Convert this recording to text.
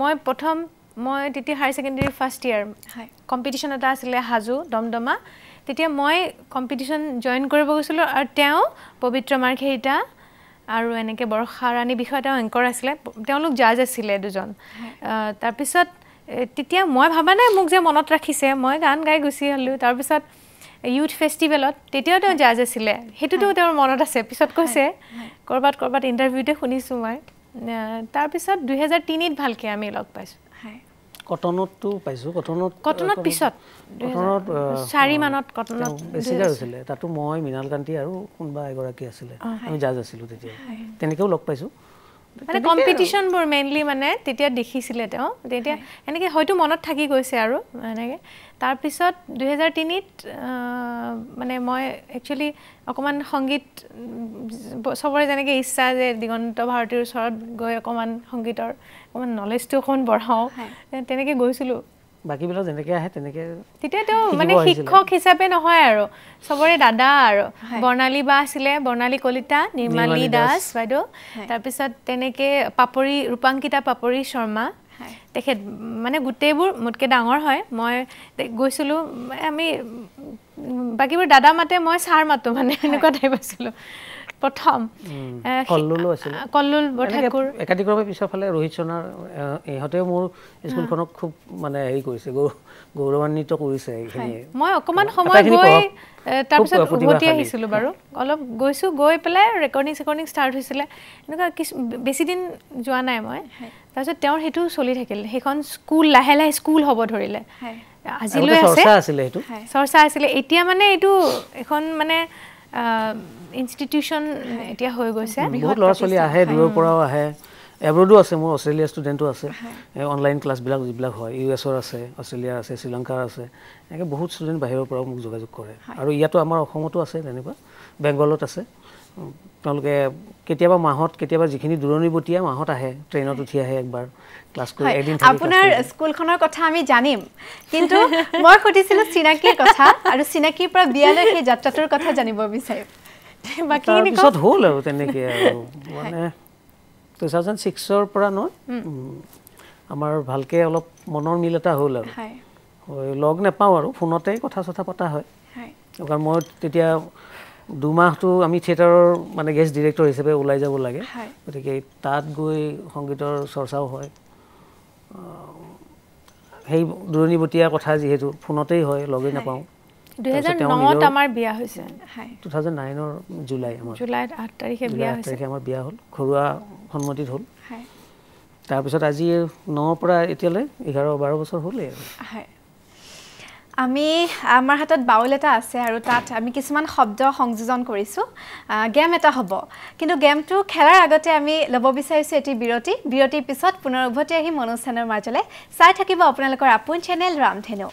মই প্ৰথম মই তেতিয়া higher secondary first year competition এটা আছিলে হাজো দমদমা। তেতিয়া মই কম্পিটিশ্যন জইন কৰিব গৈছিলোঁ আৰু তেওঁ পবিত্ৰ মাৰ্ঘেৰিটা আৰু এনেকৈ বৰ্ষা ৰাণী বিষয়ে তেওঁ এংকৰ আছিলে। তেওঁলোক জাজ আছিলে দুজন। তাৰপিছত তেতিয়া মই ভবা নাই মোক যে মনত ৰাখিছে। মই গান গাই গুচি আহিলোঁ। তাৰপিছত ইউথ ফেষ্টিভেলত তেতিয়াও তেওঁ জাজ আছিলে। সেইটোতো তেওঁৰ মনত আছে। পিছত কৈছে ক'ৰবাত ক'ৰবাত ইণ্টাৰভিউতে শুনিছোঁ মই। তাৰপিছত দুহেজাৰ তিনিত ভালকৈ আমি লগ পাইছোঁ। কটনততো পাইছোঁ কটনত কটনত পিছত কটনত চাৰি মানত কটনত বেছিকৈ হৈছিলে তাতো মই মৃণাল কান্তি আৰু কোনোবা এগৰাকী আছিলে। আমি জাজ আছিলোঁ তেতিয়া। তেনেকৈও লগ পাইছোঁ। মানে কম্পিটিশ্যনবোৰ মেইনলি মানে তেতিয়া দেখিছিলে তেওঁ। তেতিয়া এনেকৈ হয়তো মনত থাকি গৈছে আৰু এনেকৈ। তাৰপিছত দুহেজাৰ তিনিত মানে মই একচুৱেলি অকণমান সংগীত চবৰে যেনেকৈ ইচ্ছা যে দিগন্ত ভাৰতীৰ ওচৰত গৈ অকণমান সংগীতৰ অকণমান নলেজটো অকণমান বঢ়াওঁ তেনেকৈ গৈছিলোঁ। বাকীবিলাক যেনেকৈ আহে তেনেকৈ তেতিয়া তেওঁ মানে শিক্ষক হিচাপে নহয় আৰু। চবৰে দাদা আৰু। বৰ্ণালী বা আছিলে বৰ্ণালী কলিতা নিৰ্মালী দাস বাইদেউ। তাৰপিছত তেনেকৈ পাপৰি ৰূপাংকিতা পাপৰি শৰ্মা। তেখেত মানে গোটেইবোৰ মোতকৈ ডাঙৰ হয়। মই গৈছিলোঁ আমি বাকীবোৰ দাদা মাতে মই ছাৰ মাতোঁ মানে এনেকুৱা টাইপ আছিলোঁ। প্ৰথম। কল্লুল বৰঠাকুৰ। একাধিক্ৰমে পিছৰ ফালে ৰোহিত শৰ্মাৰ ইহঁতেও মোৰ স্কুলখনক খুব মানে হেৰি কৰিছে গৌৰৱান্বিত কৰিছে মই অকণমান সময় গৈ তাৰপিছত উভতি আহিছিলোঁ বাৰু। অলপ গৈছোঁ গৈ পেলাই ৰেকৰ্ডিং চেকৰ্ডিং ষ্টাৰ্ট হৈছিলে। এনেকুৱা কিছু বেছিদিন যোৱা নাই মই। তাৰপিছত তেওঁৰ সেইটো চলি থাকিল। সেইখন স্কুল লাহে লাহে স্কুল হ'ব ধৰিলে। আজিলৈ আছে। চৰ্চা আছিলে। এতিয়া মানে এইটো এখন মানে ইনষ্টিটিউশ্যন এতিয়া হৈ গৈছে। বহুত ল'ৰা ছোৱালী আহে দূৰৰ পৰাও আহে। এব্ৰডো আছে মোৰ অষ্ট্ৰেলিয়া ষ্টুডেণ্টো আছে। অনলাইন ক্লাছবিলাক যিবিলাক হয় ইউ এছৰ আছে অষ্ট্ৰেলিয়াৰ আছে শ্ৰীলংকাৰ আছে এনেকৈ বহুত ষ্টুডেণ্ট বাহিৰৰ পৰাও মোক যোগাযোগ কৰে। আৰু ইয়াতো আমাৰ অসমতো আছে তেনেকুৱা বেংগলত আছে। তেওঁলোকে কেতিয়াবা মাহত কেতিয়াবা যিখিনি দূৰণিবতীয়া মাহত আহে ট্ৰেইনত উঠি আহে একবাৰ ক্লাছ কৰি এদিন আপোনাৰ স্কুলখনৰ কথা আমি জানিম কিন্তু মই সুধিছিলোঁ চিনাকিৰ কথা আৰু চিনাকিৰ পৰা বিয়ালৈ সেই যাত্ৰাটোৰ কথা জানিব বিচাৰিম। তাৰপিছত হ'ল আৰু তেনেকৈ আৰু মানে টু থাউজেণ্ড ছিক্সৰ পৰা নহয় আমাৰ ভালকৈ অলপ মনৰ মিল এটা হ'ল আৰু। লগ নেপাওঁ আৰু ফোনতে কথা চথা পতা হয়। কাৰণ মই তেতিয়া দুমাহটো আমি থিয়েটাৰৰ মানে গেষ্ট ডিৰেক্টৰ হিচাপে ওলাই যাব লাগে। গতিকে তাত গৈ সংগীতৰ চৰ্চাও হয়। সেই দূৰণিবতীয়া কথা যিহেতু ফোনতেই হয় লগেই নাপাওঁ। আমাৰ বিয়া হ'ল ঘৰুৱা সন্মতিত হ'ল। তাৰপিছত আজি নৰ পৰা এতিয়ালৈ এঘাৰ বাৰ বছৰ হ'লেই আৰু। আমি আমাৰ হাতত বাউল এটা আছে আৰু তাত আমি কিছুমান শব্দ সংযোজন কৰিছোঁ। গেম এটা হ'ব। কিন্তু গেমটো খেলাৰ আগতে আমি ল'ব বিচাৰিছোঁ এটি বিৰতি। বিৰতিৰ পিছত পুনৰ উভতি আহিম অনুষ্ঠানৰ মাজলৈ। চাই থাকিব আপোনালোকৰ আপোন চেনেল ৰামধেনু।